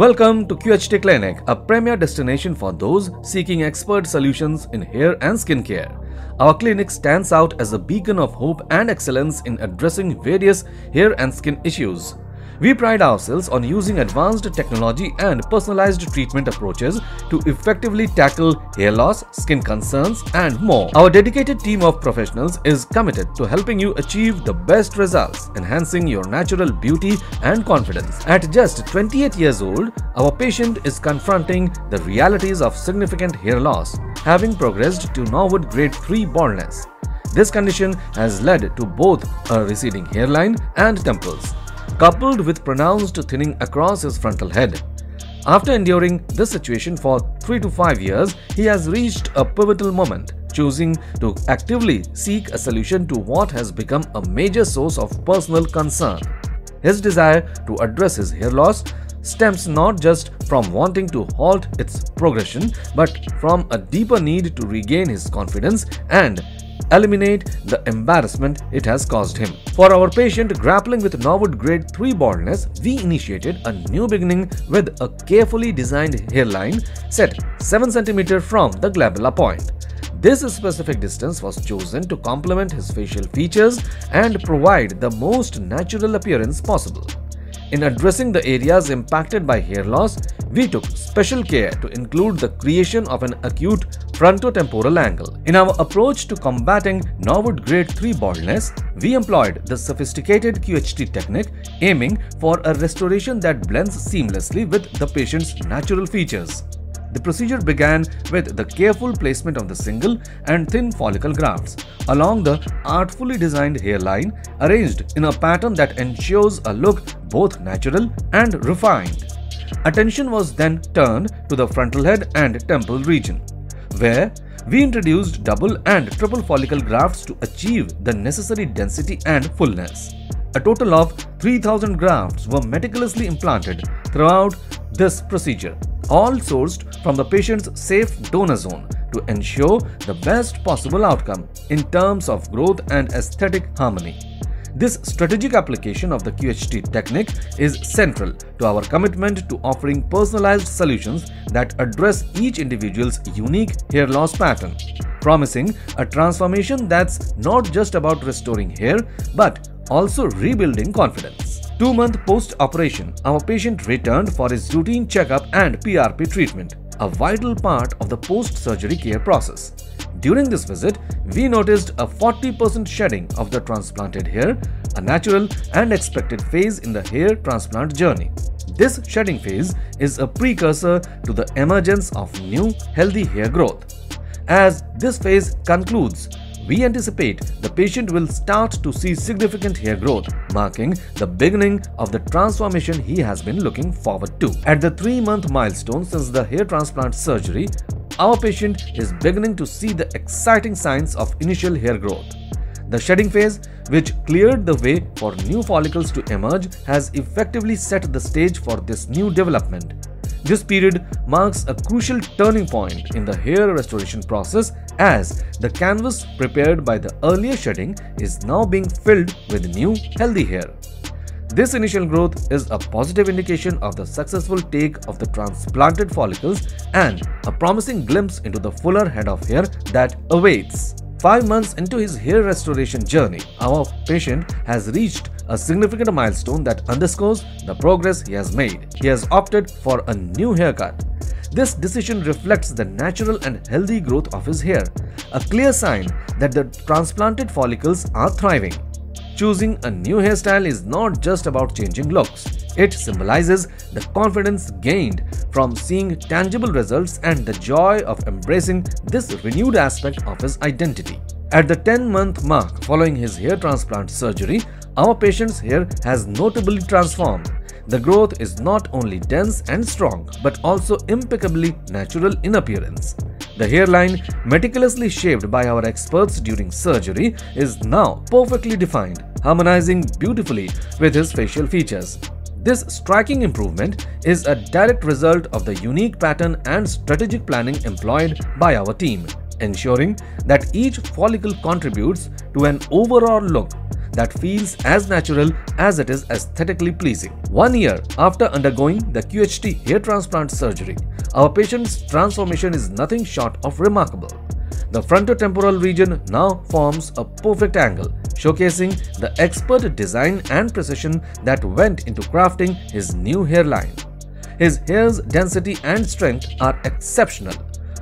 Welcome to QHT Clinic, a premier destination for those seeking expert solutions in hair and skincare. Our clinic stands out as a beacon of hope and excellence in addressing various hair and skin issues. We pride ourselves on using advanced technology and personalized treatment approaches to effectively tackle hair loss, skin concerns, and more. Our dedicated team of professionals is committed to helping you achieve the best results, enhancing your natural beauty and confidence. At just 28 years old, our patient is confronting the realities of significant hair loss, having progressed to Norwood grade 3 baldness. This condition has led to both a receding hairline and temples coupled with pronounced thinning across his frontal head. After enduring this situation for 3 to 5 years, he has reached a pivotal moment, choosing to actively seek a solution to what has become a major source of personal concern. His desire to address his hair loss stems not just from wanting to halt its progression but from a deeper need to regain his confidence and eliminate the embarrassment it has caused him. For our patient grappling with Norwood grade 3 baldness, we initiated a new beginning with a carefully designed hairline set 7 cm from the glabella point. This specific distance was chosen to complement his facial features and provide the most natural appearance possible. In addressing the areas impacted by hair loss, we took special care to include the creation of an acute frontotemporal angle. In our approach to combating Norwood grade 3 baldness, we employed the sophisticated QHT technique aiming for a restoration that blends seamlessly with the patient's natural features. The procedure began with the careful placement of the single and thin follicle grafts along the artfully designed hairline arranged in a pattern that ensures a look both natural and refined. Attention was then turned to the frontal head and temple region, where we introduced double and triple follicle grafts to achieve the necessary density and fullness. A total of 3000 grafts were meticulously implanted throughout this procedure all sourced from the patient's safe donor zone to ensure the best possible outcome in terms of growth and aesthetic harmony. This strategic application of the QHT technique is central to our commitment to offering personalized solutions that address each individual's unique hair loss pattern, promising a transformation that's not just about restoring hair but also rebuilding confidence. Two months post-operation, our patient returned for his routine checkup and PRP treatment, a vital part of the post-surgery care process. During this visit, we noticed a 40% shedding of the transplanted hair, a natural and expected phase in the hair transplant journey. This shedding phase is a precursor to the emergence of new healthy hair growth. As this phase concludes, we anticipate the patient will start to see significant hair growth, marking the beginning of the transformation he has been looking forward to. At the 3-month milestone since the hair transplant surgery, our patient is beginning to see the exciting signs of initial hair growth. The shedding phase, which cleared the way for new follicles to emerge, has effectively set the stage for this new development. This period marks a crucial turning point in the hair restoration process as the canvas prepared by the earlier shedding is now being filled with new healthy hair. This initial growth is a positive indication of the successful take of the transplanted follicles and a promising glimpse into the fuller head of hair that awaits. Five months into his hair restoration journey, our patient has reached a significant milestone that underscores the progress he has made. He has opted for a new haircut. This decision reflects the natural and healthy growth of his hair, a clear sign that the transplanted follicles are thriving. Choosing a new hairstyle is not just about changing looks. It symbolizes the confidence gained from seeing tangible results and the joy of embracing this renewed aspect of his identity. At the 10-month mark following his hair transplant surgery, our patient's hair has notably transformed. The growth is not only dense and strong, but also impeccably natural in appearance. The hairline, meticulously shaped by our experts during surgery, is now perfectly defined, harmonizing beautifully with his facial features. This striking improvement is a direct result of the unique pattern and strategic planning employed by our team, ensuring that each follicle contributes to an overall look that feels as natural as it is aesthetically pleasing. One year after undergoing the QHT hair transplant surgery, our patient's transformation is nothing short of remarkable. The frontotemporal region now forms a perfect angle, showcasing the expert design and precision that went into crafting his new hairline. His hair's density and strength are exceptional,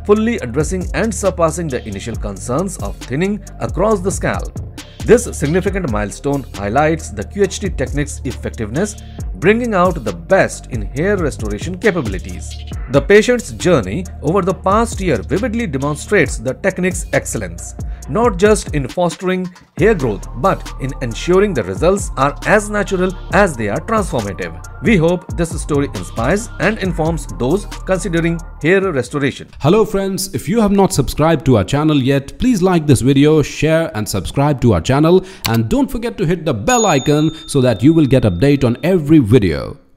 fully addressing and surpassing the initial concerns of thinning across the scalp. This significant milestone highlights the QHT technique's effectiveness bringing out the best in hair restoration capabilities. The patient's journey over the past year vividly demonstrates the technique's excellence, not just in fostering hair growth but in ensuring the results are as natural as they are transformative. We hope this story inspires and informs those considering hair restoration. Hello friends, if you have not subscribed to our channel yet, please like this video, share and subscribe to our channel and don't forget to hit the bell icon so that you will get update on every video.